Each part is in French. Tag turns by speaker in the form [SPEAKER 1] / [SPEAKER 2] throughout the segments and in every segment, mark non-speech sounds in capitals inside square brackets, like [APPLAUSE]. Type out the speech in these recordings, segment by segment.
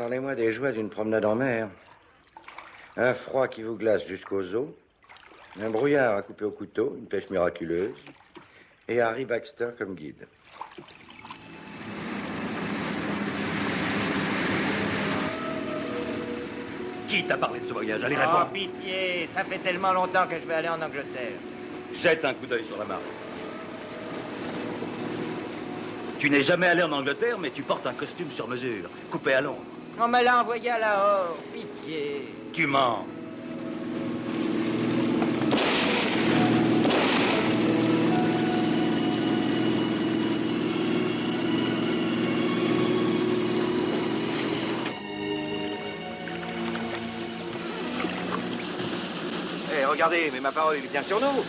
[SPEAKER 1] Parlez-moi des joies d'une promenade en mer. Un froid qui vous glace jusqu'aux os, un brouillard à couper au couteau, une pêche miraculeuse, et Harry Baxter comme guide.
[SPEAKER 2] Qui t'a parlé de ce voyage? Allez,
[SPEAKER 3] Oh,
[SPEAKER 2] réponds.
[SPEAKER 3] pitié, ça fait tellement longtemps que je vais aller en Angleterre.
[SPEAKER 2] Jette un coup d'œil sur la marée. Tu n'es jamais allé en Angleterre, mais tu portes un costume sur mesure, coupé à Londres.
[SPEAKER 3] On me l'a envoyé à Lahore, pitié.
[SPEAKER 2] Tu mens.
[SPEAKER 4] Eh, regardez, mais ma parole, il tient sur nous.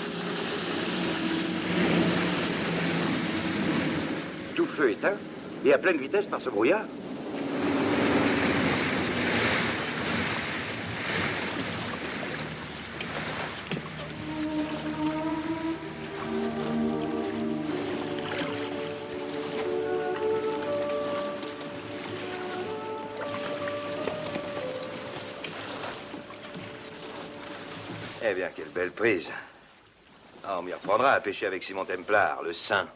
[SPEAKER 4] Tout feu éteint et à pleine vitesse par ce brouillard. Eh bien, quelle belle prise. Ah, on m'y reprendra à pêcher avec Simon Templar, le saint.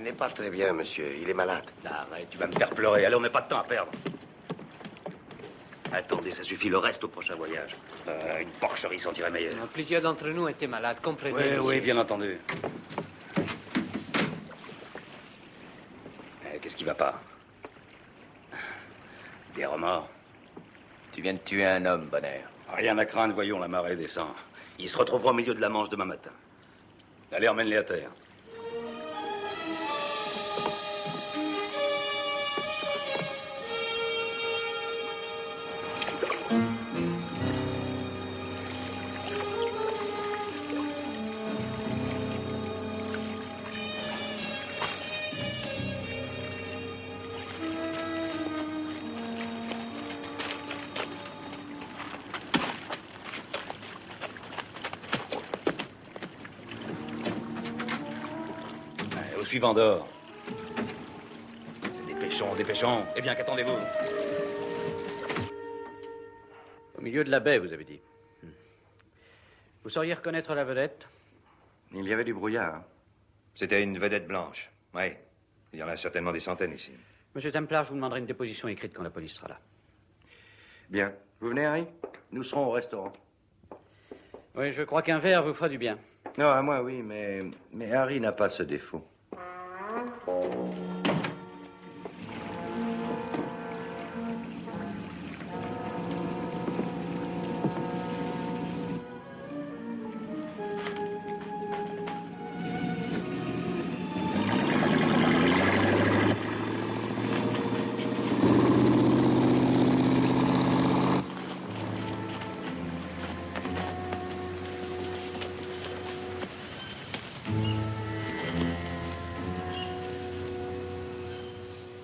[SPEAKER 4] Il n'est pas très bien, monsieur. Il est malade.
[SPEAKER 2] Arrête, tu vas me faire pleurer. Allez, on n'a pas de temps à perdre. Attendez, ça suffit le reste au prochain voyage. Euh, une porcherie s'en tirait meilleure.
[SPEAKER 5] Plusieurs d'entre nous étaient malades, comprenez.
[SPEAKER 2] Oui,
[SPEAKER 5] monsieur.
[SPEAKER 2] oui, bien entendu. Eh, Qu'est-ce qui va pas? Des remords
[SPEAKER 6] Tu viens de tuer un homme, Bonner.
[SPEAKER 2] Rien à craindre, voyons, la marée descend. Ils se retrouveront au milieu de la Manche demain matin. Allez, emmène-les à terre. Suivant d'or. Dépêchons, dépêchons. Eh bien, qu'attendez-vous?
[SPEAKER 7] Au milieu de la baie, vous avez dit. Hmm. Vous sauriez reconnaître la vedette?
[SPEAKER 1] Il y avait du brouillard.
[SPEAKER 4] C'était une vedette blanche. Oui. Il y en a certainement des centaines ici.
[SPEAKER 7] Monsieur Templar, je vous demanderai une déposition écrite quand la police sera là.
[SPEAKER 1] Bien. Vous venez, Harry? Nous serons au restaurant.
[SPEAKER 7] Oui, je crois qu'un verre vous fera du bien.
[SPEAKER 1] Non, à moi, oui, mais, mais Harry n'a pas ce défaut.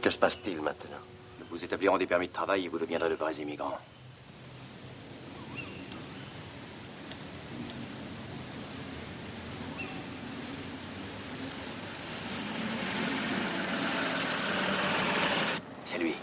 [SPEAKER 4] Que se passe-t-il maintenant?
[SPEAKER 6] Nous vous établirons des permis de travail et vous deviendrez de vrais immigrants. C'est lui.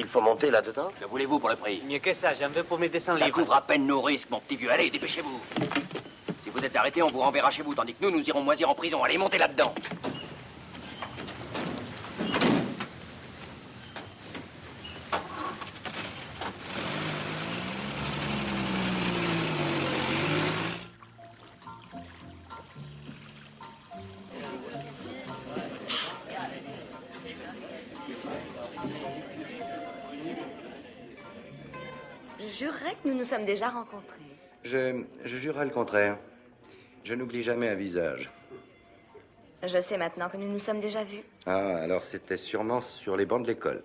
[SPEAKER 8] Il faut monter là-dedans
[SPEAKER 6] Que voulez-vous pour le prix
[SPEAKER 5] Mieux que ça, j'en veux pour mes 200
[SPEAKER 6] Ça
[SPEAKER 5] livres.
[SPEAKER 6] couvre à peine nos risques, mon petit vieux. Allez, dépêchez-vous. Si vous êtes arrêté, on vous renverra chez vous, tandis que nous, nous irons moisir en prison. Allez, montez là-dedans.
[SPEAKER 9] Nous nous sommes déjà rencontrés.
[SPEAKER 1] Je, je jurerai le contraire. Je n'oublie jamais un visage.
[SPEAKER 9] Je sais maintenant que nous nous sommes déjà vus.
[SPEAKER 1] Ah, alors c'était sûrement sur les bancs de l'école.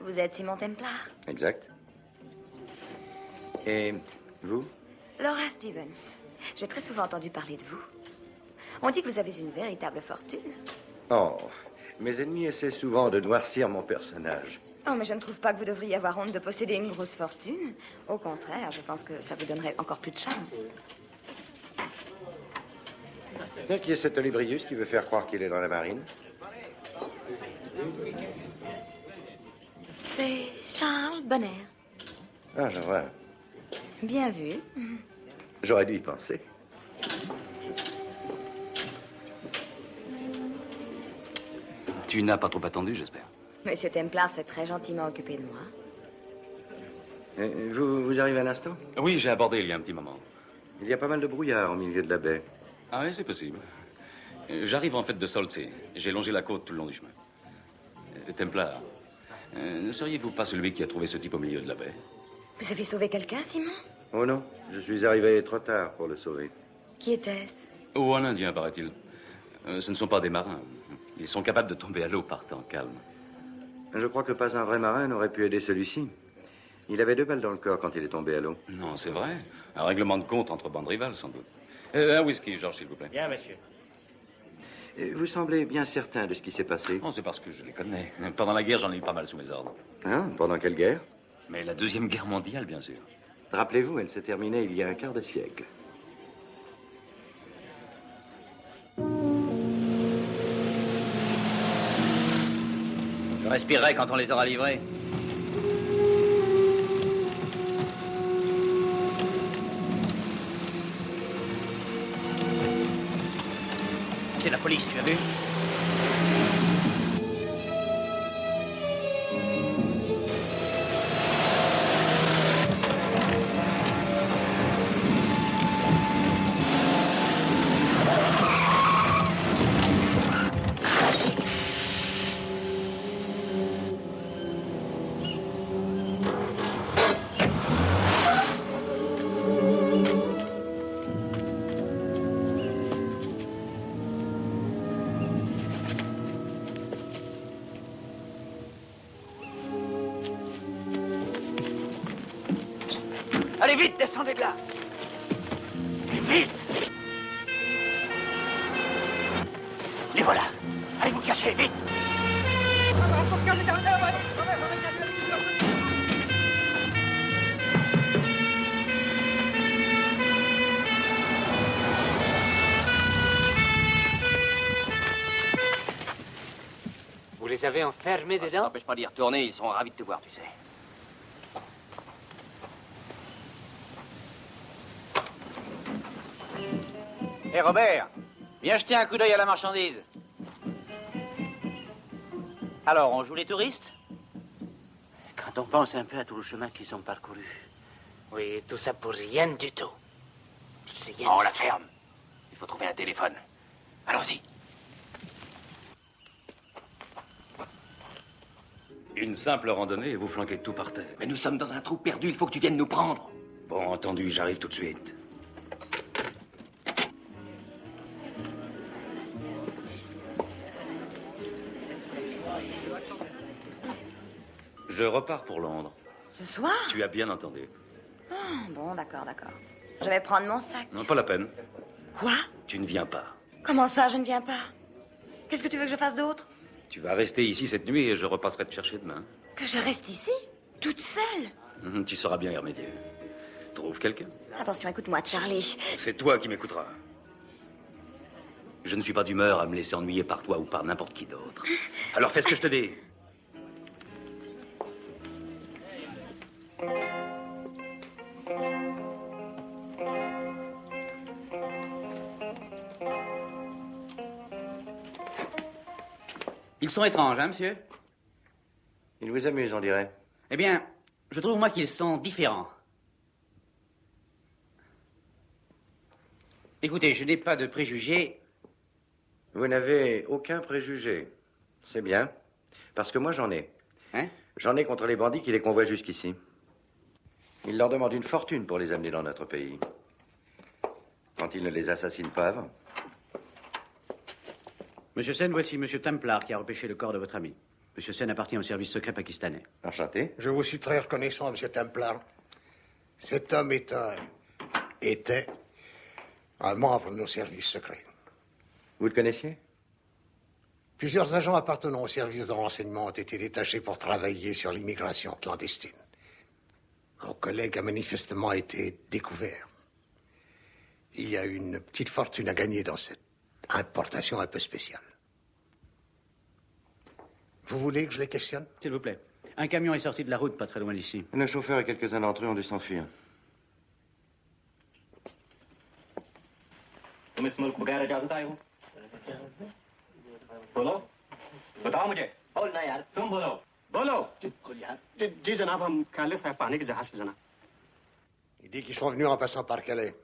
[SPEAKER 9] Vous êtes Simon Templar,
[SPEAKER 1] Exact. Et vous?
[SPEAKER 9] Laura Stevens. J'ai très souvent entendu parler de vous. On dit que vous avez une véritable fortune.
[SPEAKER 1] Oh, mes ennemis essaient souvent de noircir mon personnage.
[SPEAKER 9] Oh, mais je ne trouve pas que vous devriez avoir honte de posséder une grosse fortune. Au contraire, je pense que ça vous donnerait encore plus de charme.
[SPEAKER 1] Tiens, qui est cet Olibrius qui veut faire croire qu'il est dans la marine?
[SPEAKER 9] C'est Charles Bonner.
[SPEAKER 1] Ah, j'en vois.
[SPEAKER 9] Bien vu.
[SPEAKER 1] J'aurais dû y penser.
[SPEAKER 2] Tu n'as pas trop attendu, j'espère.
[SPEAKER 9] Monsieur Templar s'est très gentiment occupé de moi.
[SPEAKER 1] Euh, Vous, vous arrivez à l'instant
[SPEAKER 2] Oui, j'ai abordé il y a un petit moment.
[SPEAKER 1] Il y a pas mal de brouillard au milieu de la baie.
[SPEAKER 2] Ah oui, c'est possible. Euh, J'arrive en fait de Soltsey. J'ai longé la côte tout le long du chemin. Euh, Templar, euh, ne seriez-vous pas celui qui a trouvé ce type au milieu de la baie
[SPEAKER 9] Vous avez sauvé quelqu'un, Simon
[SPEAKER 1] Oh non, je suis arrivé trop tard pour le sauver.
[SPEAKER 9] Qui était-ce
[SPEAKER 2] Oh, un Indien, paraît-il. Euh, ce ne sont pas des marins. Ils sont capables de tomber à l'eau par temps calme.
[SPEAKER 1] Je crois que pas un vrai marin n'aurait pu aider celui-ci. Il avait deux balles dans le corps quand il est tombé à l'eau.
[SPEAKER 2] Non, c'est vrai. Un règlement de compte entre bandes rivales, sans doute. Euh, un whisky, Georges, s'il vous plaît.
[SPEAKER 3] Bien, monsieur.
[SPEAKER 1] Vous semblez bien certain de ce qui s'est passé.
[SPEAKER 2] Non, c'est parce que je les connais. Pendant la guerre, j'en ai eu pas mal sous mes ordres.
[SPEAKER 1] Hein? Pendant quelle guerre?
[SPEAKER 2] Mais la Deuxième Guerre mondiale, bien sûr.
[SPEAKER 1] Rappelez-vous, elle s'est terminée il y a un quart de siècle.
[SPEAKER 7] Respirerai quand on les aura livrés. C'est la police, tu as vu?
[SPEAKER 6] Les
[SPEAKER 5] avez enfermés
[SPEAKER 6] Ça
[SPEAKER 5] dedans
[SPEAKER 6] n'empêche pas d'y retourner. Ils seront ravis de te voir, tu sais.
[SPEAKER 7] Hé Robert, viens jeter un coup d'œil à la marchandise. Alors, on joue les touristes?
[SPEAKER 8] Quand on pense un peu à tout le chemin qu'ils ont parcouru.
[SPEAKER 5] Oui, tout ça pour rien du tout. Rien
[SPEAKER 6] On
[SPEAKER 5] du
[SPEAKER 6] la
[SPEAKER 5] tout.
[SPEAKER 6] ferme. Il faut trouver un téléphone. Allons-y.
[SPEAKER 2] Une simple randonnée et vous flanquez tout par terre.
[SPEAKER 6] Mais nous sommes dans un trou perdu. Il faut que tu viennes nous prendre.
[SPEAKER 2] Bon, entendu, j'arrive tout de suite. Je repars pour Londres.
[SPEAKER 9] Ce soir?
[SPEAKER 2] Tu as bien entendu.
[SPEAKER 9] Ah, Bon, d'accord, d'accord. Je vais prendre mon sac.
[SPEAKER 2] Non, pas la peine.
[SPEAKER 9] Quoi?
[SPEAKER 2] Tu ne viens pas.
[SPEAKER 9] Comment ça, je ne viens pas? Qu'est-ce que tu veux que je fasse d'autre?
[SPEAKER 2] Tu vas rester ici cette nuit et je repasserai te chercher demain.
[SPEAKER 9] Que je reste ici Toute seule
[SPEAKER 2] Mhm, Tu sauras bien y remédier. Trouve quelqu'un.
[SPEAKER 9] Attention, écoute-moi, Charlie.
[SPEAKER 2] C'est toi qui m'écouteras. Je ne suis pas d'humeur à me laisser ennuyer par toi ou par n'importe qui d'autre. [LAUGHS] Alors fais ce que je te dis.
[SPEAKER 7] Ils sont étranges, hein, monsieur?
[SPEAKER 1] Ils vous amusent, on dirait.
[SPEAKER 7] Eh bien, je trouve, moi, qu'ils sont différents. Écoutez, je n'ai pas de préjugés.
[SPEAKER 1] Vous n'avez aucun préjugé. C'est bien. Parce que moi, j'en ai.
[SPEAKER 7] Hein?
[SPEAKER 1] J'en ai contre les bandits qui les convoient jusqu'ici. Ils leur demandent une fortune pour les amener dans notre pays. Quand ils ne les assassinent pas avant.
[SPEAKER 7] Monsieur Sen, voici Monsieur Templar qui a repêché le corps de votre ami. Monsieur Sen appartient au service secret pakistanais.
[SPEAKER 1] Enchanté.
[SPEAKER 10] Je vous suis très reconnaissant, Monsieur Templar. Cet homme est un. était un membre de nos services secrets.
[SPEAKER 1] Vous le connaissiez?
[SPEAKER 10] Plusieurs agents appartenant au service de renseignement ont été détachés pour travailler sur l'immigration clandestine. Mon collègue a manifestement été découvert. Il y a une petite fortune à gagner dans cette Importation un peu spéciale. Vous voulez que je les questionne?
[SPEAKER 7] S'il vous plaît. Un camion est sorti de la route, pas très loin d'ici.
[SPEAKER 1] Le chauffeur et quelques-uns d'entre eux ont dû s'enfuir.
[SPEAKER 10] Il dit qu'ils sont venus en passant par Calais.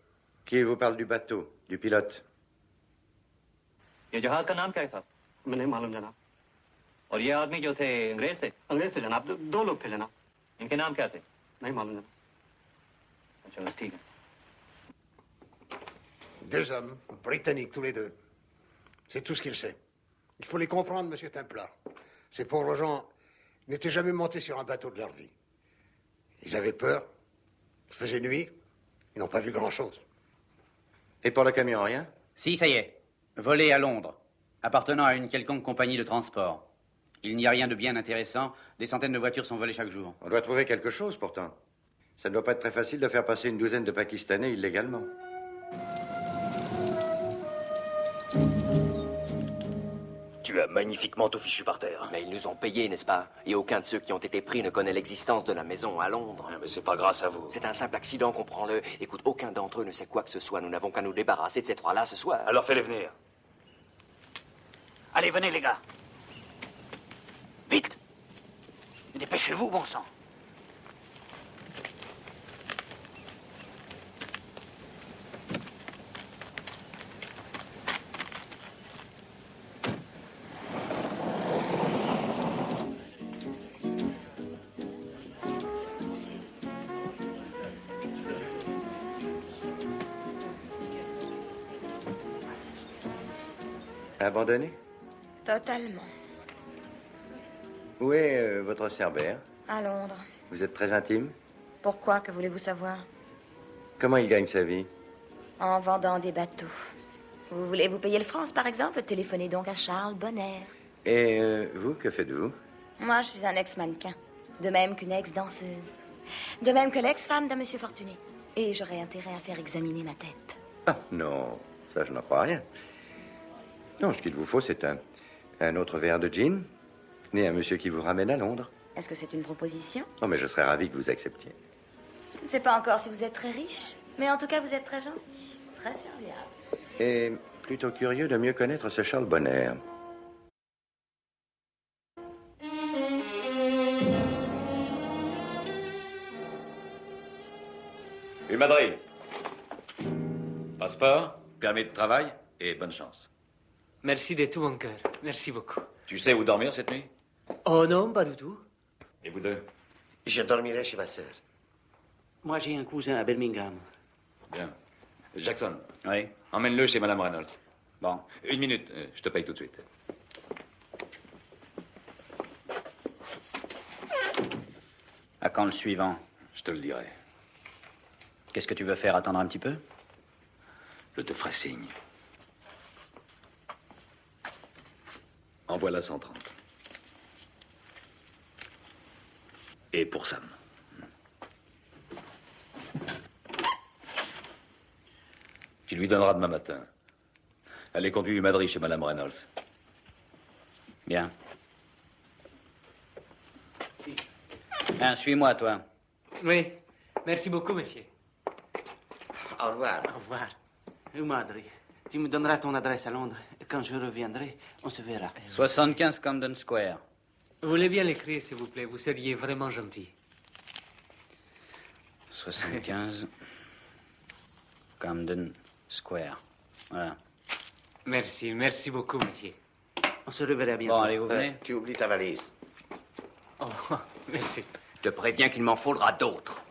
[SPEAKER 1] Qui vous parle du bateau, du pilote?
[SPEAKER 11] ये जहाज का नाम क्या था मैं नहीं मालूम जनाब और ये आदमी जो थे अंग्रेज थे अंग्रेज थे जनाब दो, दो लोग थे जनाब इनके नाम क्या थे नहीं मालूम जनाब अच्छा बस ठीक है
[SPEAKER 10] Deux hommes, britanniques tous les deux. C'est tout ce qu'il sait. Il faut les comprendre, Monsieur Templar. Ces pauvres gens n'étaient jamais montés sur un bateau de leur vie. Ils avaient peur, il faisait nuit, ils n'ont pas vu grand-chose.
[SPEAKER 1] Et pour le camion, rien
[SPEAKER 7] Si, ça y est. Volé à Londres, appartenant à une quelconque compagnie de transport. Il n'y a rien de bien intéressant. Des centaines de voitures sont volées chaque jour.
[SPEAKER 1] On doit trouver quelque chose pourtant. Ça ne doit pas être très facile de faire passer une douzaine de Pakistanais illégalement.
[SPEAKER 6] Tu as magnifiquement tout fichu par terre. Mais ils nous ont payés, n'est-ce pas? Et aucun de ceux qui ont été pris ne connaît l'existence de la maison à Londres.
[SPEAKER 8] mais c'est pas grâce à vous.
[SPEAKER 6] C'est un simple accident, comprends-le. Écoute, aucun d'entre eux ne sait quoi que ce soit. Nous n'avons qu'à nous débarrasser de ces trois-là ce soir.
[SPEAKER 8] Alors fais-les venir.
[SPEAKER 5] Allez, venez, les gars. Vite. Dépêchez-vous, bon sang.
[SPEAKER 1] Abandonné?
[SPEAKER 9] Totalement.
[SPEAKER 1] Où est euh, votre cerbère?
[SPEAKER 9] À Londres.
[SPEAKER 1] Vous êtes très intime?
[SPEAKER 9] Pourquoi Que voulez-vous savoir?
[SPEAKER 1] Comment il gagne sa vie?
[SPEAKER 9] En vendant des bateaux. Vous voulez vous payer le France, par exemple? Téléphonez donc à Charles Bonner.
[SPEAKER 1] Et euh, vous, que faites-vous?
[SPEAKER 9] Moi, je suis un ex-mannequin. De même qu'une ex-danseuse. De même que l'ex-femme d'un monsieur Fortuné. Et j'aurais intérêt à faire examiner ma tête.
[SPEAKER 1] Ah, non, ça je n'en crois rien. Non, ce qu'il vous faut, c'est un, un autre verre de gin et un monsieur qui vous ramène à Londres.
[SPEAKER 9] Est-ce que c'est une proposition?
[SPEAKER 1] Oh, mais je serais ravi que vous acceptiez.
[SPEAKER 9] Je ne sais pas encore si vous êtes très riche, mais en tout cas, vous êtes très gentil. Très serviable.
[SPEAKER 1] Et plutôt curieux de mieux connaître ce Charles Bonner.
[SPEAKER 2] Madrid. Passeport, permis de travail et bonne chance.
[SPEAKER 12] Merci de tout mon cœur. Merci beaucoup.
[SPEAKER 2] Tu sais où dormir cette nuit?
[SPEAKER 12] Oh non, pas du tout.
[SPEAKER 2] Et vous deux?
[SPEAKER 8] Je dormirai chez ma sœur. Moi, j'ai un cousin à Birmingham.
[SPEAKER 2] Bien. Jackson.
[SPEAKER 7] Oui.
[SPEAKER 2] Emmène-le chez Madame Reynolds. Bon, une minute, euh, je te paye tout de suite.
[SPEAKER 7] À quand le suivant?
[SPEAKER 2] Je te le dirai.
[SPEAKER 7] Qu'est-ce que tu veux faire Attendre un petit peu?
[SPEAKER 2] Je te ferai signe. En voilà 130. Et pour Sam. Tu lui donneras demain matin. Allez, conduis Madrid chez Madame Reynolds.
[SPEAKER 7] Bien. Hein, suis-moi, toi.
[SPEAKER 12] Oui. Merci beaucoup, monsieur.
[SPEAKER 8] Au revoir.
[SPEAKER 12] Au revoir.
[SPEAKER 8] Madri, tu me donneras ton adresse à Londres. Quand je reviendrai, on se verra.
[SPEAKER 7] 75 Camden Square.
[SPEAKER 12] Vous voulez bien l'écrire, s'il vous plaît Vous seriez vraiment gentil.
[SPEAKER 7] 75 [LAUGHS] Camden Square. Voilà.
[SPEAKER 12] Merci, merci beaucoup, monsieur.
[SPEAKER 8] On se reverra bientôt.
[SPEAKER 7] Bon, allez, vous venez
[SPEAKER 6] Tu oublies ta valise.
[SPEAKER 12] Oh, [LAUGHS] merci.
[SPEAKER 6] Je te préviens qu'il m'en faudra d'autres.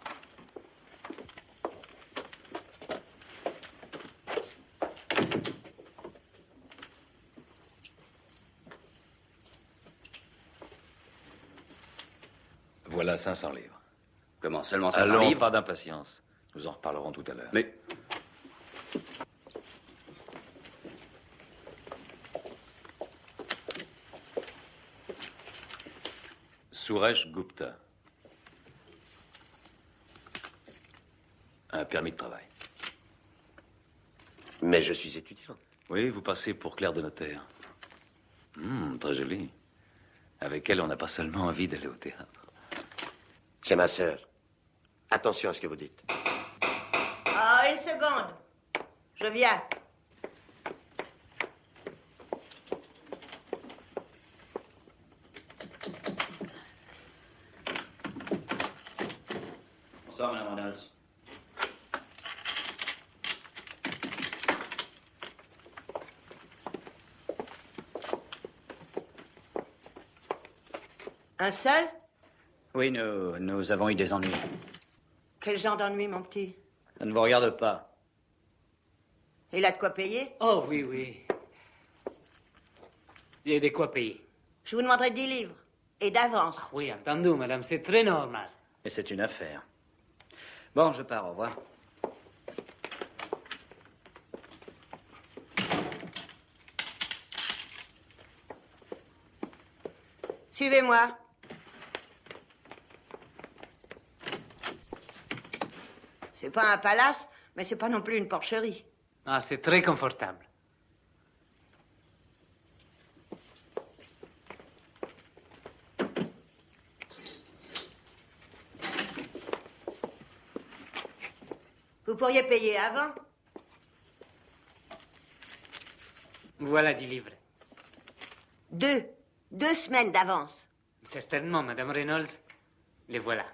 [SPEAKER 2] Voilà 500 livres.
[SPEAKER 6] Comment, seulement 500
[SPEAKER 2] Allons,
[SPEAKER 6] livres?
[SPEAKER 2] Pas d'impatience. Nous en reparlerons tout à l'heure.
[SPEAKER 6] Mais
[SPEAKER 2] Suresh Gupta. Un permis de travail.
[SPEAKER 6] Mais je suis étudiant.
[SPEAKER 2] Oui, vous passez pour clerc de notaire. Hmm, très joli. Avec elle, on n'a pas seulement envie d'aller au théâtre.
[SPEAKER 6] C'est ma sœur. Attention à ce que vous dites.
[SPEAKER 13] Ah, une seconde. Je viens.
[SPEAKER 7] Bonsoir, Madame Reynolds.
[SPEAKER 13] Un seul?
[SPEAKER 7] Oui, nous, nous avons eu des ennuis.
[SPEAKER 13] Quel genre d'ennui, mon petit?
[SPEAKER 7] Ça ne vous regarde pas.
[SPEAKER 13] Il a de quoi payer?
[SPEAKER 12] Oh, oui, oui. Il y a de quoi payer.
[SPEAKER 13] Je vous demanderai 10 livres. Et d'avance.
[SPEAKER 12] Oui, entendu, madame, c'est très normal.
[SPEAKER 7] Et c'est une affaire. Bon, je pars, au revoir.
[SPEAKER 13] Suivez-moi. C'est pas un palace, mais c'est pas non plus une porcherie.
[SPEAKER 12] Ah, c'est très confortable.
[SPEAKER 13] Vous pourriez payer avant.
[SPEAKER 12] Voilà 10 livres.
[SPEAKER 13] Deux. Deux semaines d'avance.
[SPEAKER 12] Certainement, madame Reynolds. Les voilà.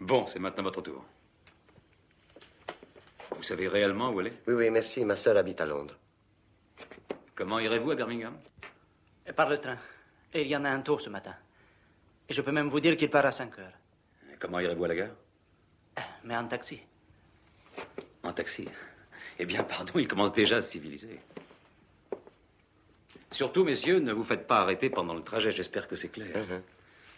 [SPEAKER 2] Bon, c'est maintenant votre tour. Vous savez réellement où elle est
[SPEAKER 6] Oui, oui, merci. Ma sœur habite à Londres.
[SPEAKER 2] Comment irez-vous à Birmingham
[SPEAKER 8] Et par le train. Et il y en a un tôt ce matin. Et je peux même vous dire qu'il part à 5 heures.
[SPEAKER 2] Comment irez-vous à la gare
[SPEAKER 8] Mais en taxi.
[SPEAKER 2] En taxi. Eh bien, pardon, il commence déjà à se civiliser. Surtout, messieurs, ne vous faites pas arrêter pendant le trajet, j'espère que c'est clair.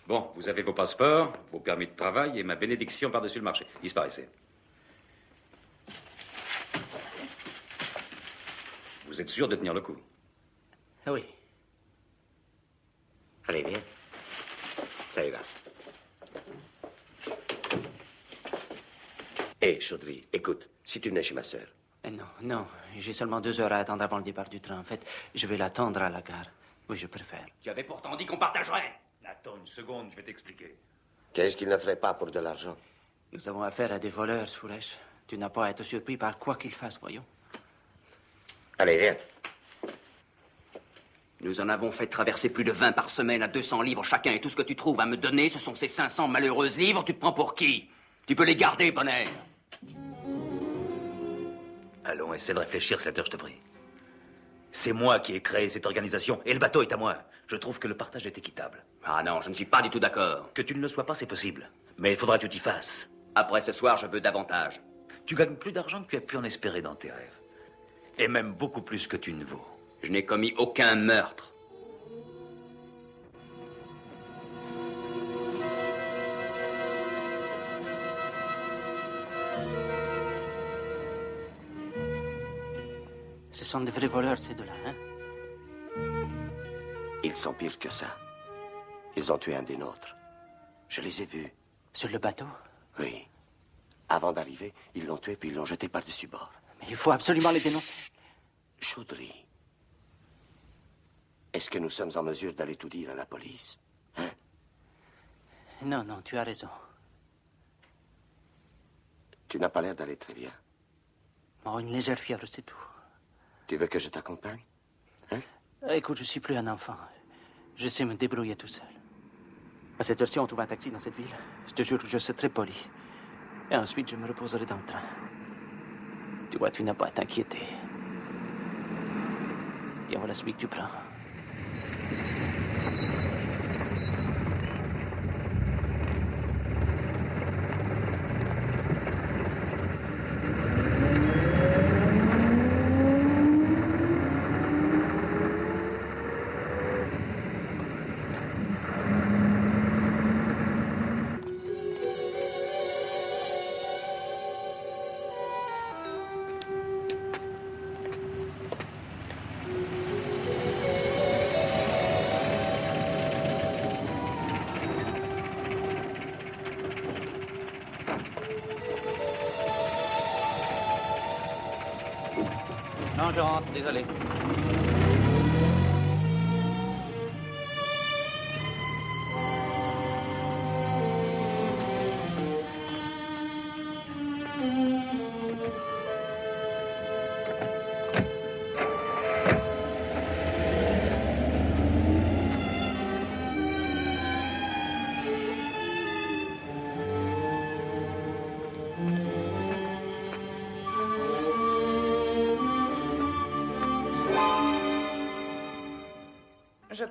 [SPEAKER 2] Bon, vous avez vos passeports, vos permis de travail et ma bénédiction par-dessus le marché. Disparaissez. Vous êtes sûr de tenir le coup
[SPEAKER 8] Oui.
[SPEAKER 6] Allez, viens. Ça ira. Hé, Chaudry, écoute, si tu venais chez ma sœur,
[SPEAKER 8] Eh Non, non. J'ai seulement deux heures à attendre avant le départ du train. En fait, je vais l'attendre à la gare. Oui, je préfère.
[SPEAKER 2] Tu avais pourtant dit qu'on partagerait. Attends une seconde, je vais t'expliquer.
[SPEAKER 6] qu'est-ce qu'il ne ferait pas pour de l'argent?
[SPEAKER 8] Nous avons affaire à des voleurs, Soulèche. Tu n'as pas à être surpris par quoi qu'ils fassent, voyons.
[SPEAKER 6] Allez, viens. Nous en avons fait traverser plus de 20 par semaine à 200 livres chacun, et tout ce que tu trouves à me donner, ce sont ces 500 malheureuses livres. Tu te prends pour qui? Tu peux les garder, bonnet.
[SPEAKER 14] Allons, essaie de réfléchir, Slater, je te prie. C'est moi qui ai créé cette organisation, et le bateau est à moi. Je trouve que le partage est équitable.
[SPEAKER 6] Ah non, je ne suis pas du tout d'accord.
[SPEAKER 14] Que tu ne le sois pas, c'est possible. Mais il faudra que tu t'y fasses.
[SPEAKER 6] Après ce soir, je veux davantage.
[SPEAKER 14] Tu gagnes plus d'argent que tu as pu en espérer dans tes rêves. Et même beaucoup plus que tu ne vaux.
[SPEAKER 6] Je n'ai commis aucun meurtre.
[SPEAKER 8] Ce sont des vrais voleurs, ces deux-là, hein?
[SPEAKER 6] Ils sont pires que ça. Ils ont tué un des nôtres. Je les ai vus.
[SPEAKER 8] Sur le bateau?
[SPEAKER 6] Oui. Avant d'arriver, ils l'ont tué puis ils l'ont jeté par-dessus bord.
[SPEAKER 8] Mais il faut absolument les dénoncer.
[SPEAKER 6] Chaudry. Est-ce que nous sommes en mesure d'aller tout dire à la police
[SPEAKER 8] Non, non, tu as raison.
[SPEAKER 6] Tu n'as pas l'air d'aller très bien.
[SPEAKER 8] Bon, une légère fièvre, c'est tout.
[SPEAKER 15] Tu veux que je t'accompagne
[SPEAKER 8] Écoute, je suis plus un enfant. Je sais me débrouiller tout seul. À cette heure-ci, on trouve un taxi dans cette ville. Je te jure que je serai très poli. Et ensuite, je me reposerai dans le train. Tu vois, tu n'as pas à t'inquiéter. Tiens, voilà celui que tu prends.
[SPEAKER 7] Non, je rentre, désolé.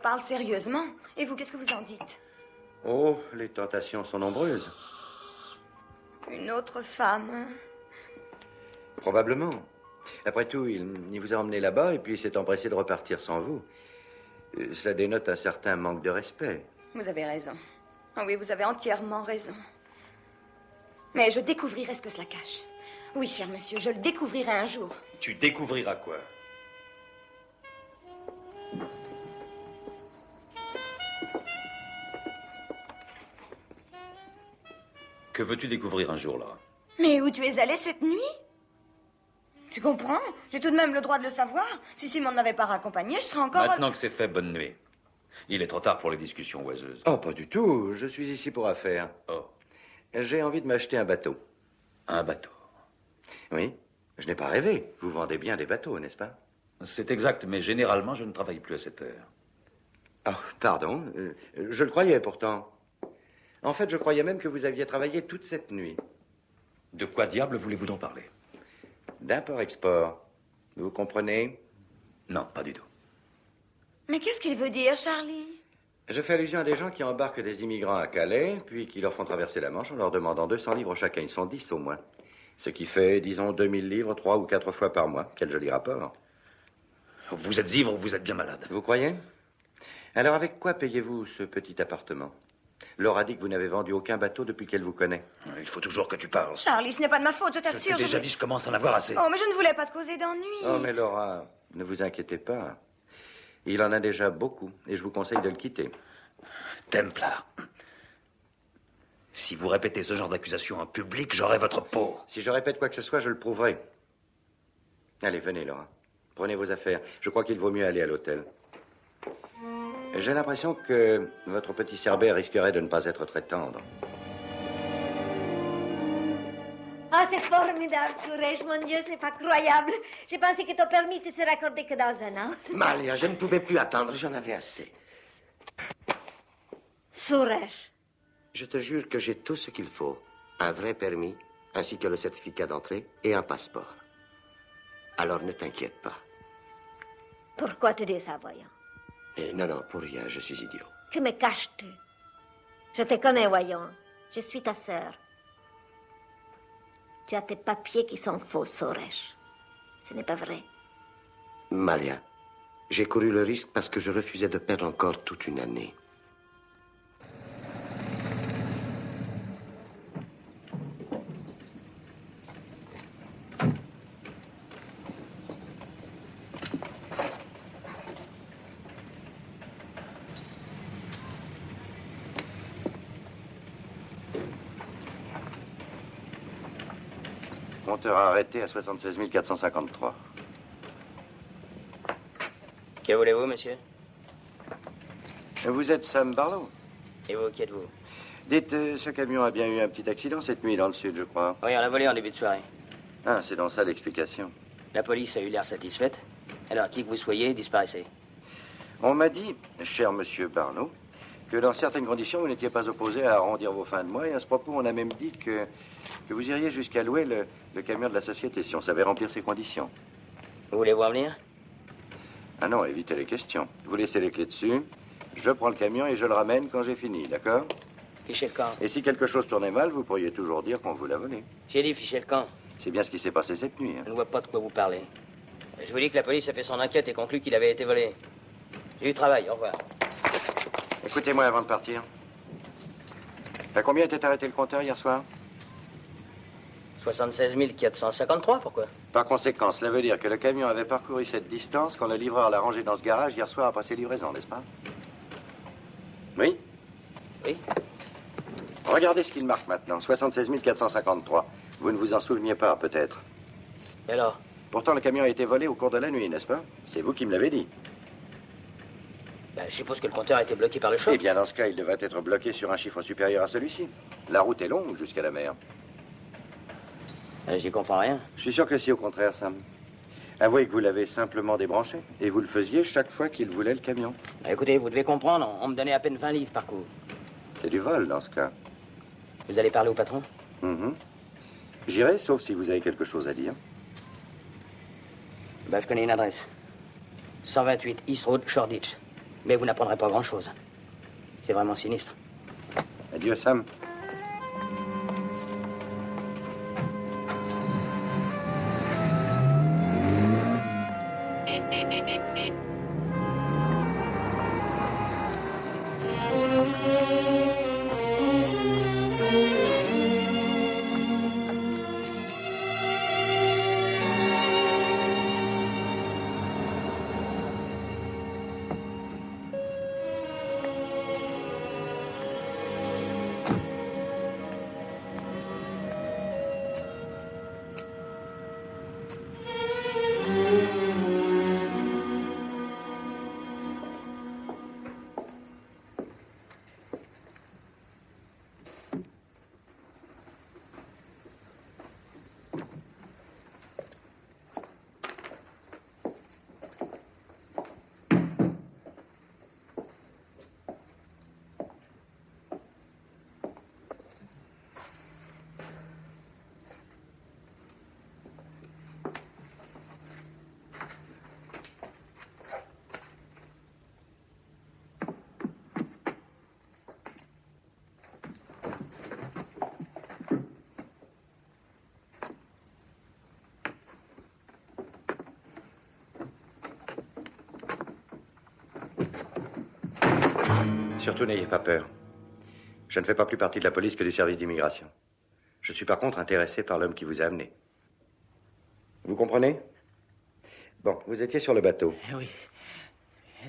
[SPEAKER 9] Parle sérieusement. Et vous, qu'est-ce que vous en dites?
[SPEAKER 1] Oh, les tentations sont nombreuses.
[SPEAKER 9] Une autre femme
[SPEAKER 1] Probablement. Après tout, il, il vous a emmené là-bas et puis il s'est empressé de repartir sans vous. Euh, Cela dénote un certain manque de respect.
[SPEAKER 9] Vous avez raison. Oh oui, vous avez entièrement raison. Mais je découvrirai ce que cela cache. Oui, cher monsieur, je le découvrirai un jour.
[SPEAKER 14] Tu découvriras quoi?
[SPEAKER 2] Que veux-tu découvrir un jour, Laura
[SPEAKER 9] Mais où tu es allé cette nuit Tu comprends J'ai tout de même le droit de le savoir. Si Simon ne m'avait pas raccompagné, je serais encore...
[SPEAKER 2] Maintenant que c'est fait, bonne nuit. Il est trop tard pour les discussions oiseuses.
[SPEAKER 1] Oh, pas du tout. Je suis ici pour affaires.
[SPEAKER 2] Oh.
[SPEAKER 1] J'ai envie de m'acheter un bateau.
[SPEAKER 2] Un bateau
[SPEAKER 1] Oui. Je n'ai pas rêvé. Vous vendez bien des bateaux, n'est-ce pas
[SPEAKER 2] C'est exact, mais généralement, je ne travaille plus à cette heure.
[SPEAKER 1] Oh, pardon. Euh, je le croyais pourtant. En fait, je croyais même que vous aviez travaillé toute cette nuit.
[SPEAKER 2] De quoi diable voulez-vous donc parler?
[SPEAKER 1] D'import-export. Vous comprenez?
[SPEAKER 2] Non, pas du tout.
[SPEAKER 9] Mais qu'est-ce qu'il veut dire, Charlie?
[SPEAKER 1] Je fais allusion à des gens qui embarquent des immigrants à Calais, puis qui leur font traverser la Manche en leur demandant 200 livres chacun. Ils sont 10 au moins. Ce qui fait, disons, 2000 livres trois ou quatre fois par mois. Quel joli rapport.
[SPEAKER 14] Vous êtes ivre ou vous êtes bien malade?
[SPEAKER 1] Vous croyez? Alors, avec quoi payez-vous ce petit appartement? Laura dit que vous n'avez vendu aucun bateau depuis qu'elle vous connaît.
[SPEAKER 14] Il faut toujours que tu parles.
[SPEAKER 9] Charlie, ce n'est pas de ma faute, je
[SPEAKER 14] Je t'ai
[SPEAKER 9] t'assure.
[SPEAKER 14] déjà
[SPEAKER 9] je-
[SPEAKER 14] dit, je commence à en avoir assez.
[SPEAKER 9] Oh, mais je ne voulais pas te causer d'ennui.
[SPEAKER 1] Oh, mais Laura, ne vous inquiétez pas. Il en a déjà beaucoup, et je vous conseille de le quitter.
[SPEAKER 14] Templar. Si vous répétez ce genre d'accusation en public, j'aurai votre peau.
[SPEAKER 1] Si je répète quoi que ce soit, je le prouverai. Allez, venez, Laura. Prenez vos affaires. Je crois qu'il vaut mieux aller à l'hôtel. J'ai l'impression que votre petit Cerbère risquerait de ne pas être très tendre.
[SPEAKER 16] Ah, c'est formidable, Suresh. Mon Dieu, c'est pas croyable. J'ai pensé que ton permis te serait accordé que dans un an. [LAUGHS]
[SPEAKER 15] Malia, je ne pouvais plus attendre, j'en avais assez.
[SPEAKER 16] Suresh.
[SPEAKER 15] Je te jure que j'ai tout ce qu'il faut. Un vrai permis, ainsi que le certificat d'entrée et un passeport. Alors ne t'inquiète pas.
[SPEAKER 16] Pourquoi te dis ça, voyons
[SPEAKER 15] Eh, non, non, pour rien, je suis idiot.
[SPEAKER 16] Que me caches-tu? Je te connais, voyons. Je suis ta sœur. Tu as tes papiers qui sont faux, Suresh. Ce n'est pas vrai.
[SPEAKER 15] Malia, j'ai couru le risque parce que je refusais de perdre encore toute une année.
[SPEAKER 1] Compteur arrêté à 76 453.
[SPEAKER 17] Que voulez-vous, monsieur?
[SPEAKER 1] Vous êtes Sam Barlow
[SPEAKER 17] Et vous, qui êtes-vous?
[SPEAKER 1] Dites, euh, ce camion a bien eu un petit accident cette nuit dans le sud, je crois.
[SPEAKER 17] Oui, on l'a volé en début de soirée.
[SPEAKER 1] Ah, c'est dans ça l'explication.
[SPEAKER 17] La police a eu l'air satisfaite. Alors, qui que vous soyez, disparaissez.
[SPEAKER 1] On m'a dit, cher monsieur Barlow, que dans certaines conditions, vous n'étiez pas opposé à arrondir vos fins de mois. Et à ce propos, on a même dit que, que vous iriez jusqu'à louer le, le camion de la société si on savait remplir ces conditions.
[SPEAKER 17] Vous voulez voir venir?
[SPEAKER 1] Ah non, évitez les questions. Vous laissez les clés dessus, je prends le camion et je le ramène quand j'ai fini, d'accord?
[SPEAKER 17] Fichez le camp.
[SPEAKER 1] Et si quelque chose tournait mal, vous pourriez toujours dire qu'on vous l'a volé.
[SPEAKER 17] J'ai dit fichez le camp.
[SPEAKER 1] C'est bien ce qui s'est passé cette nuit. hein.
[SPEAKER 17] Je ne vois pas de quoi vous parlez. Je vous dis que la police a fait son enquête et conclut qu'il avait été volé. J'ai eu travail, au revoir.
[SPEAKER 1] Écoutez-moi avant de partir. À combien était arrêté le compteur hier soir?
[SPEAKER 17] 76 453, pourquoi?
[SPEAKER 1] Par conséquent, cela veut dire que le camion avait parcouru cette distance quand le livreur l'a rangé dans ce garage hier soir après ses livraisons, n'est-ce pas? Oui?
[SPEAKER 17] Oui.
[SPEAKER 1] Regardez ce qu'il marque maintenant, 76 453. Vous ne vous en souveniez pas, peut-être?
[SPEAKER 17] Et alors?
[SPEAKER 1] Pourtant, le camion a été volé au cours de la nuit, n'est-ce pas? C'est vous qui me l'avez dit.
[SPEAKER 17] Ben, Je suppose que le compteur a été bloqué par le choc.
[SPEAKER 1] Eh bien, dans ce cas, il devrait être bloqué sur un chiffre supérieur à celui-ci. La route est longue jusqu'à la mer.
[SPEAKER 17] Ben, J'y comprends rien.
[SPEAKER 1] Je suis sûr que si, au contraire, Sam. Avouez que vous l'avez simplement débranché. Et vous le faisiez chaque fois qu'il voulait le camion.
[SPEAKER 17] Ben, écoutez, vous devez comprendre, on me donnait à peine 20 livres par coup.
[SPEAKER 1] C'est du vol, dans ce cas.
[SPEAKER 17] Vous allez parler au patron?
[SPEAKER 1] Mhm. J'irai, sauf si vous avez quelque chose à dire.
[SPEAKER 17] Ben, je connais une adresse. 128 East Road, Shoreditch. Mais vous n'apprendrez pas grand-chose. C'est vraiment sinistre.
[SPEAKER 1] Adieu, Sam. [LAUGHS] Surtout n'ayez pas peur. Je ne fais pas plus partie de la police que du service d'immigration. Je suis par contre intéressé par l'homme qui vous a amené. Vous comprenez? Bon, vous étiez sur le bateau.
[SPEAKER 8] Eh Oui.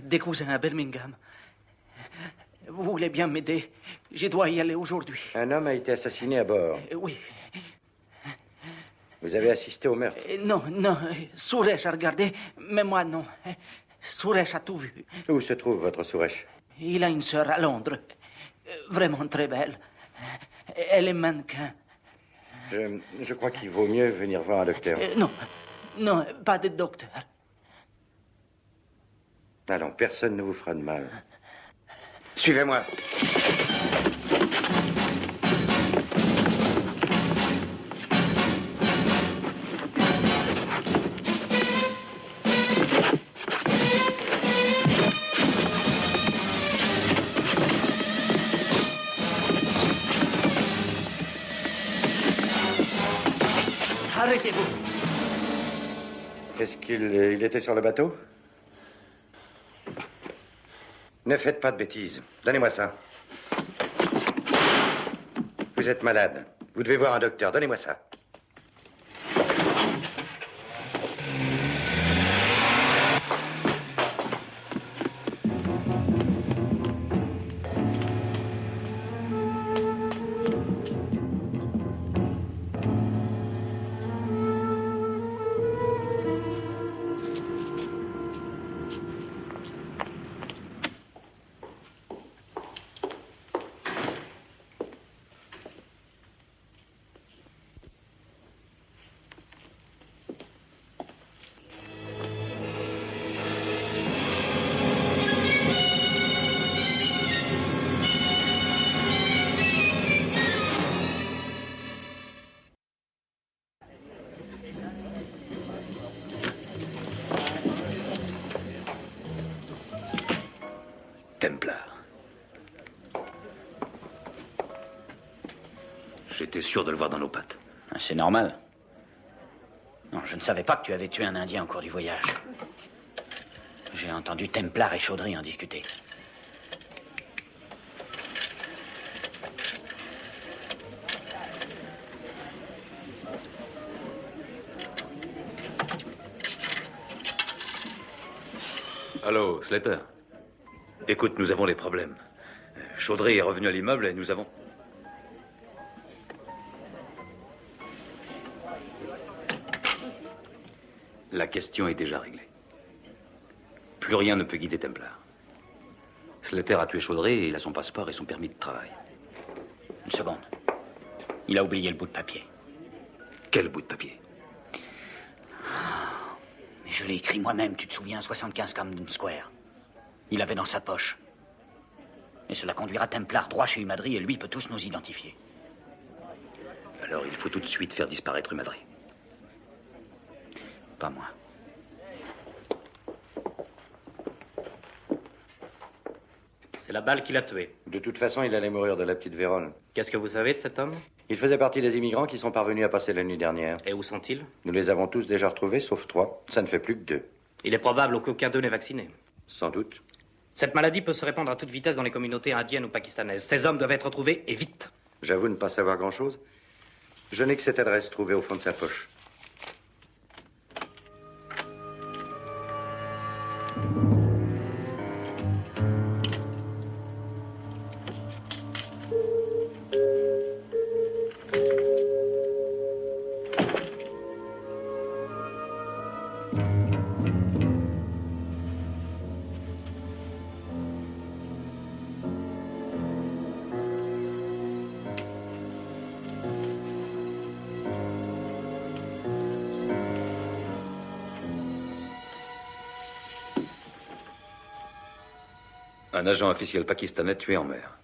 [SPEAKER 8] Des cousins à Birmingham. Vous voulez bien m'aider? Je dois y aller aujourd'hui.
[SPEAKER 1] Un homme a été assassiné à bord.
[SPEAKER 8] Eh Oui.
[SPEAKER 1] Vous avez assisté au meurtre?
[SPEAKER 8] Eh, Non, non. Suresh a regardé, mais moi non. Suresh a tout vu.
[SPEAKER 1] Où se trouve votre Suresh
[SPEAKER 8] Il a une sœur à Londres. Euh, Vraiment très belle. Elle est mannequin.
[SPEAKER 1] je, je crois qu'il vaut mieux venir voir un docteur.
[SPEAKER 8] Euh, Non, non, pas de docteur.
[SPEAKER 1] Allons, personne ne vous fera de mal. Suivez-moi. Qu'il il était sur le bateau? Ne faites pas de bêtises. Donnez-moi ça. Vous êtes malade. Vous devez voir un docteur. Donnez-moi ça.
[SPEAKER 2] J'étais sûr de le voir dans nos pattes.
[SPEAKER 7] Ah, C'est normal. Non, je ne savais pas que tu avais tué un Indien au cours du voyage. J'ai entendu Templar et Chaudry en discuter.
[SPEAKER 2] Allô, Slater Écoute, nous avons des problèmes. Chaudry est revenu à l'immeuble et nous avons... question est déjà réglée. Plus rien ne peut guider Templar. Slater a tué Chaudry et il a son passeport et son permis de travail.
[SPEAKER 7] Une seconde. Il a oublié le bout de papier.
[SPEAKER 2] Quel bout de papier?
[SPEAKER 7] Mais je l'ai écrit moi-même, tu te souviens, 75 Camden Square. Il l'avait dans sa poche. Et cela conduira Templar droit chez Humadri et lui peut tous nous identifier.
[SPEAKER 2] Alors il faut tout de suite faire disparaître Madrid.
[SPEAKER 7] Pas moi.
[SPEAKER 18] C'est la balle qui l'a tué.
[SPEAKER 1] De toute façon, il allait mourir de la petite vérole.
[SPEAKER 18] Qu'est-ce que vous savez de cet homme?
[SPEAKER 1] Il faisait partie des immigrants qui sont parvenus à passer la nuit dernière.
[SPEAKER 18] Et où sont-ils?
[SPEAKER 1] Nous les avons tous déjà retrouvés, sauf trois. Ça ne fait plus que deux.
[SPEAKER 18] Il est probable qu'aucun d'eux n'est vacciné.
[SPEAKER 1] Sans doute.
[SPEAKER 18] Cette maladie peut se répandre à toute vitesse dans les communautés indiennes ou pakistanaises. Ces hommes doivent être retrouvés et vite.
[SPEAKER 1] J'avoue ne pas savoir grand-chose. Je n'ai que cette adresse trouvée au fond de sa poche.
[SPEAKER 2] Un agent officiel pakistanais tué en mer.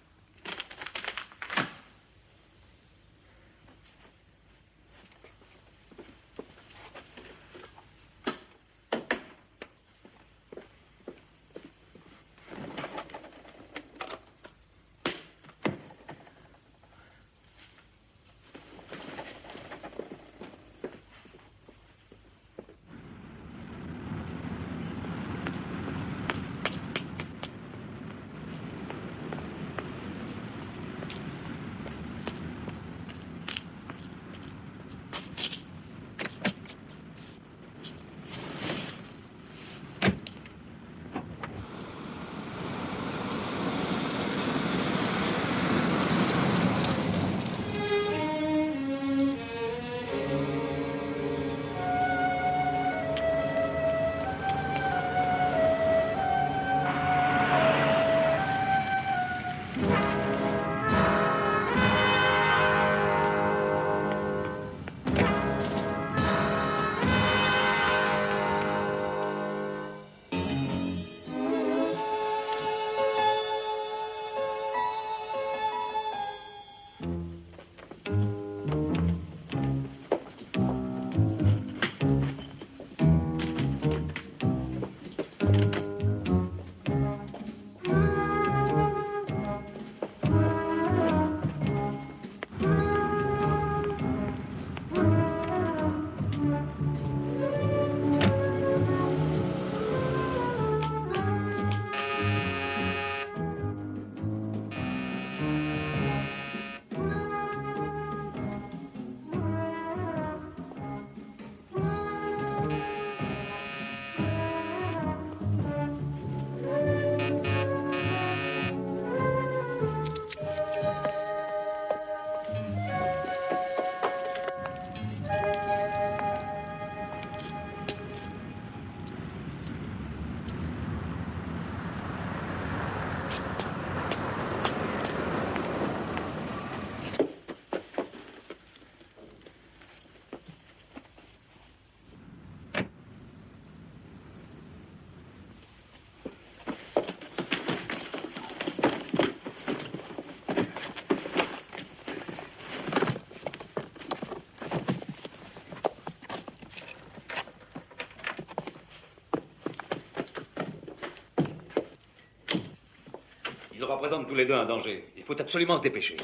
[SPEAKER 19] Représentent tous les deux un danger. Il faut absolument se dépêcher.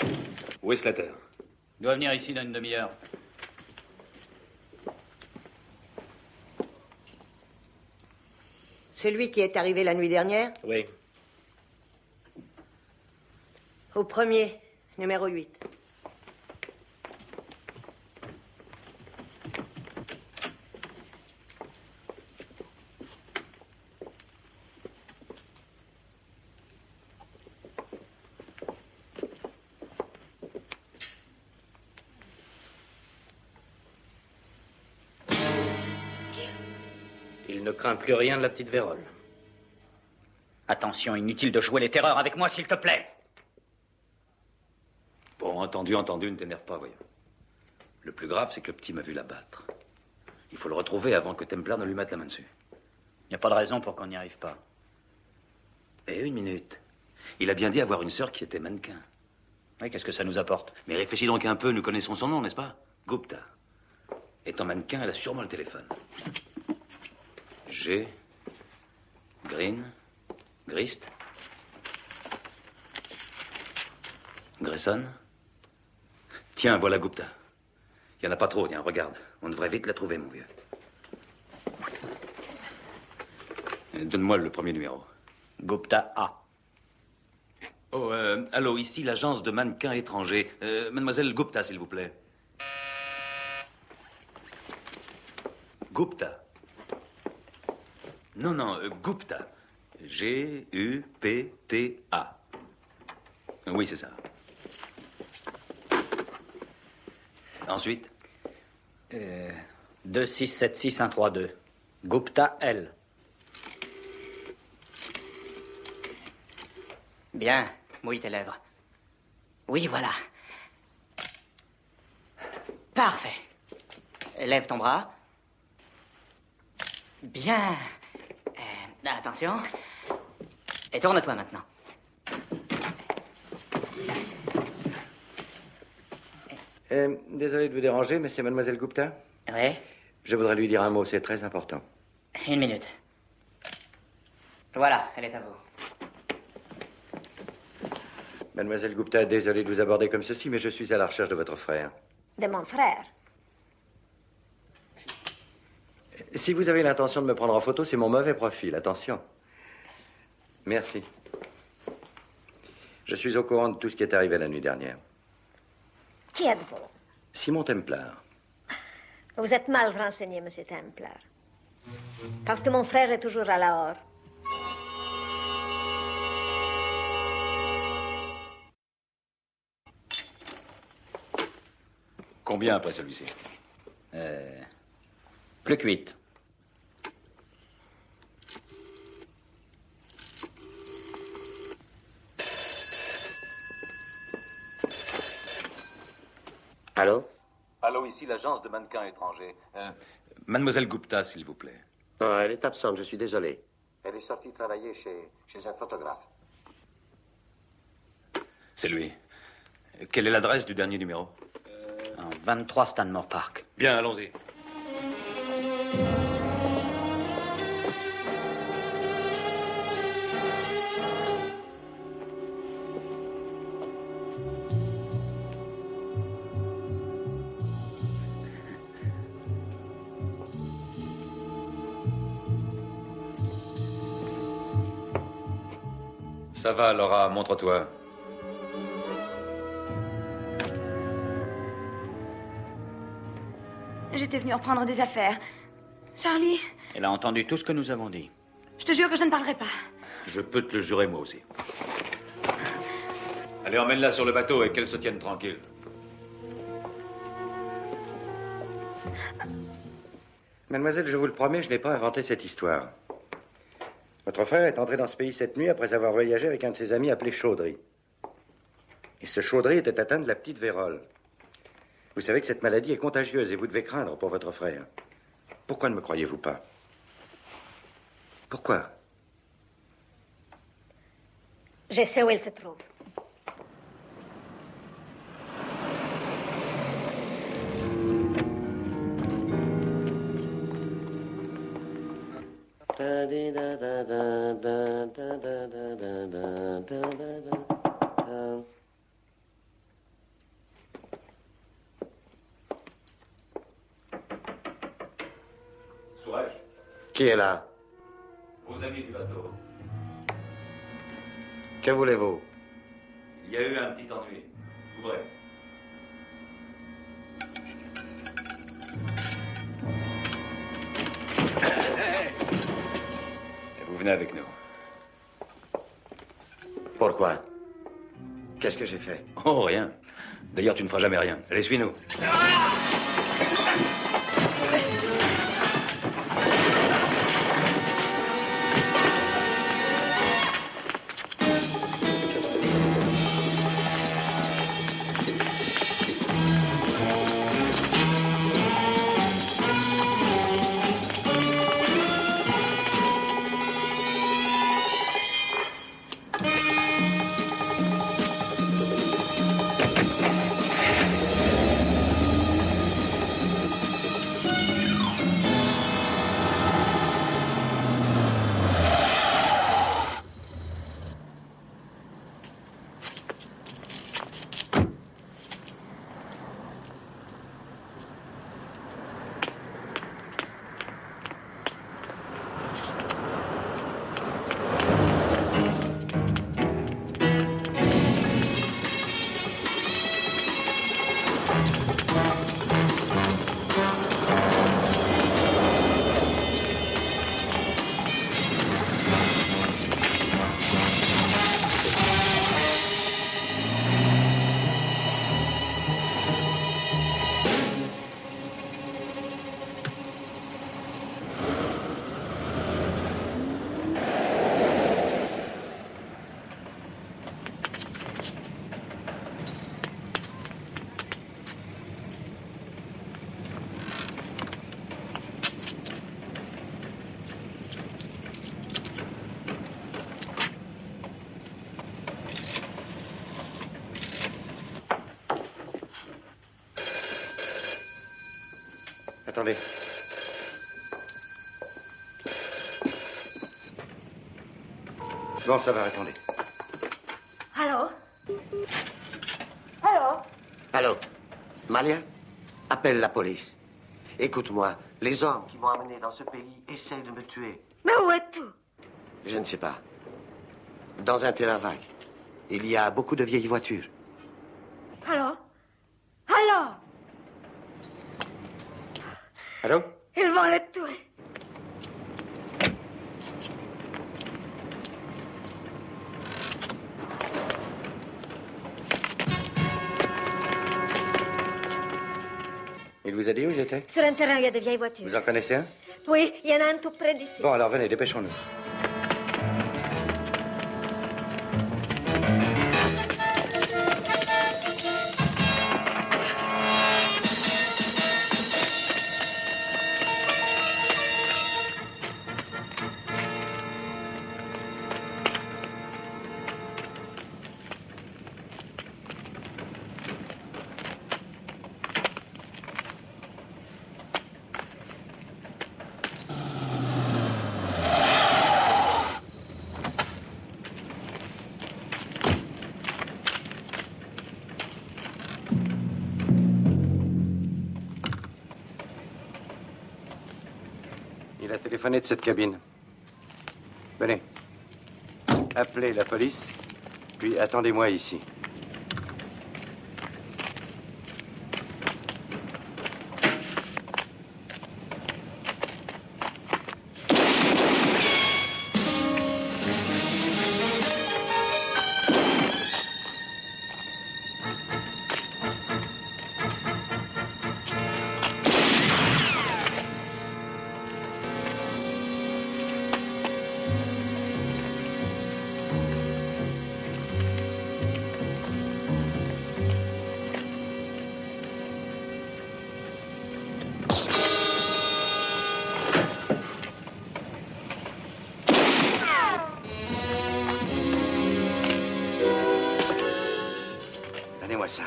[SPEAKER 19] Où est Slater?
[SPEAKER 7] Il doit venir ici dans une demi-heure.
[SPEAKER 13] C'est lui qui est arrivé la nuit dernière?
[SPEAKER 18] Oui.
[SPEAKER 13] Au premier, numéro 8.
[SPEAKER 18] Ne craint plus rien de la petite vérole.
[SPEAKER 7] Attention, inutile de jouer les terreurs avec moi, s'il te plaît.
[SPEAKER 2] Bon, entendu, entendu, ne t'énerve pas, voyons. Le plus grave, c'est que le petit m'a vu l'abattre. Il faut le retrouver avant que Templar ne lui mette la main dessus.
[SPEAKER 7] Il n'y a pas de raison pour qu'on n'y arrive pas.
[SPEAKER 2] Et une minute. Il a bien dit avoir une sœur qui était mannequin.
[SPEAKER 7] Oui, qu'est-ce que ça nous apporte?
[SPEAKER 2] Mais réfléchis donc un peu, nous connaissons son nom, n'est-ce pas? Gupta. Étant mannequin, elle a sûrement le téléphone. [LAUGHS] G. Green. Grist. Gresson. Tiens, voilà Gupta. Il n'y en a pas trop, tiens, regarde. On devrait vite la trouver, mon vieux. Donne-moi le premier numéro.
[SPEAKER 7] Gupta A.
[SPEAKER 2] Oh, euh, allô, ici l'agence de mannequins étrangers. Euh, mademoiselle Gupta, s'il vous plaît. Gupta. Non, non, euh, Gupta. G-U-P-T-A. Oui, c'est ça. Ensuite?
[SPEAKER 7] Euh, 2676132. Gupta L.
[SPEAKER 20] Bien, mouille tes lèvres. Oui, voilà. Parfait. Lève ton bras. Bien. Attention. Et tourne-toi maintenant.
[SPEAKER 1] Euh, désolé de vous déranger, mais c'est mademoiselle Gupta
[SPEAKER 20] Oui.
[SPEAKER 1] Je voudrais lui dire un mot, c'est très important.
[SPEAKER 20] Une minute. Voilà, elle est à vous.
[SPEAKER 1] Mademoiselle Gupta, désolé de vous aborder comme ceci, mais je suis à la recherche de votre frère.
[SPEAKER 16] De mon frère?
[SPEAKER 1] Si vous avez l'intention de me prendre en photo, c'est mon mauvais profil. Attention. Merci. Je suis au courant de tout ce qui est arrivé la nuit dernière.
[SPEAKER 16] Qui êtes-vous?
[SPEAKER 1] Simon Templar.
[SPEAKER 16] Vous êtes mal renseigné, monsieur Templar. Parce que mon frère est toujours à Lahore.
[SPEAKER 2] Combien après celui-ci?
[SPEAKER 7] Euh, plus que 8.
[SPEAKER 21] Allô?
[SPEAKER 2] Allô, ici l'agence de mannequins étrangers. Euh, mademoiselle Gupta, s'il vous plaît.
[SPEAKER 21] Ah, Elle est absente, je suis désolé.
[SPEAKER 15] Elle est sortie travailler chez, chez un photographe.
[SPEAKER 2] C'est lui. Quelle est l'adresse du dernier numéro?
[SPEAKER 7] En 23 Stanmore Park.
[SPEAKER 2] Bien, allons-y. Ça va, Laura, montre-toi.
[SPEAKER 9] J'étais venue en prendre des affaires. Charlie,
[SPEAKER 7] Elle a entendu tout ce que nous avons dit.
[SPEAKER 9] je te jure que je ne parlerai pas.
[SPEAKER 2] Je peux te le jurer, moi aussi. Allez, emmène-la sur le bateau et qu'elle se tienne tranquille.
[SPEAKER 1] Mademoiselle, je vous le promets, je n'ai pas inventé cette histoire. Votre frère est entré dans ce pays cette nuit après avoir voyagé avec un de ses amis appelé Chaudry. Et ce Chaudry était atteint de la petite vérole. Vous savez que cette maladie est contagieuse et vous devez craindre pour votre frère. Pourquoi ne me croyez-vous pas? Pourquoi?
[SPEAKER 16] Je sais où il se trouve. Sourage.
[SPEAKER 15] Qui est là?
[SPEAKER 14] Vos amis du bateau.
[SPEAKER 15] Que voulez-vous?
[SPEAKER 14] Il y a eu un petit ennui. Ouvrez. Venez avec nous.
[SPEAKER 15] Pourquoi? Qu'est-ce que j'ai fait?
[SPEAKER 14] Oh, rien. D'ailleurs, tu ne feras jamais rien. Allez, suis-nous.
[SPEAKER 1] Bon, ça va, attendez.
[SPEAKER 16] Allô Allô
[SPEAKER 15] Allô Malia Appelle la police. Écoute-moi, les hommes qui m'ont amené dans ce pays essayent de me tuer.
[SPEAKER 16] Mais où es-tu
[SPEAKER 15] Je ne sais pas. Dans un terrain vague. Il y a beaucoup de vieilles voitures.
[SPEAKER 1] Était
[SPEAKER 16] Sur un terrain, il y a des vieilles voitures.
[SPEAKER 1] Vous en connaissez un?
[SPEAKER 16] Oui, il y en a un tout près d'ici.
[SPEAKER 1] Bon, alors venez, dépêchons-nous. De cette cabine. Venez. Appelez la police, puis attendez-moi ici. Ça.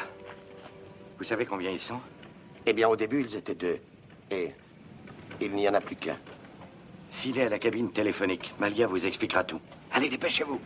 [SPEAKER 1] Vous savez combien ils sont?
[SPEAKER 15] Eh bien, au début, ils étaient deux. Et il n'y en a plus qu'un.
[SPEAKER 1] Filez à la cabine téléphonique. Malia vous expliquera tout. Allez, dépêchez-vous.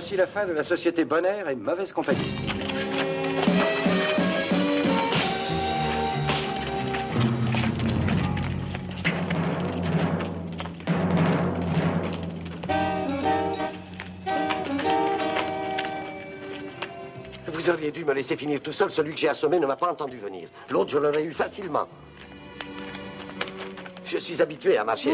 [SPEAKER 1] Voici la fin de la société Bonheur et Mauvaise Compagnie.
[SPEAKER 15] Vous auriez dû me laisser finir tout seul. Celui que j'ai assommé ne m'a pas entendu venir. L'autre, je l'aurais eu facilement. Je suis habitué à marcher.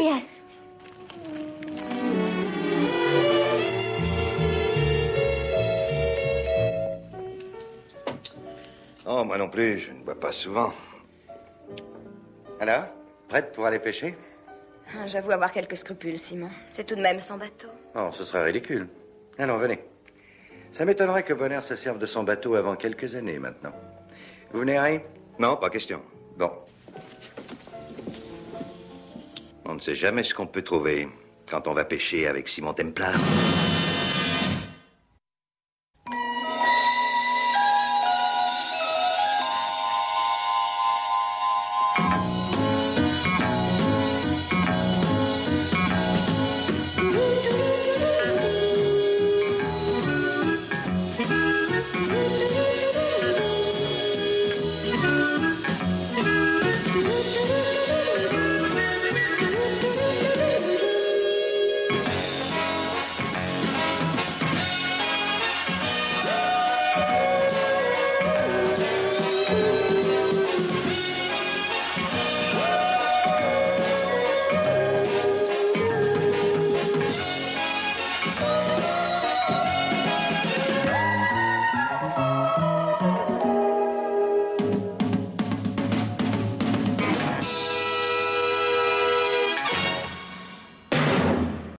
[SPEAKER 4] Oh, moi non plus, je ne bois pas souvent.
[SPEAKER 1] Alors Prête pour aller pêcher?
[SPEAKER 9] Ah, J'avoue avoir quelques scrupules, Simon. C'est tout de même son bateau.
[SPEAKER 1] Oh, ce serait ridicule. Allons, venez. Ça m'étonnerait que Bonheur se serve de son bateau avant quelques années maintenant. Vous venez, Harry?
[SPEAKER 4] Non, pas question.
[SPEAKER 1] Bon.
[SPEAKER 4] On ne sait jamais ce qu'on peut trouver quand on va pêcher avec Simon Templar.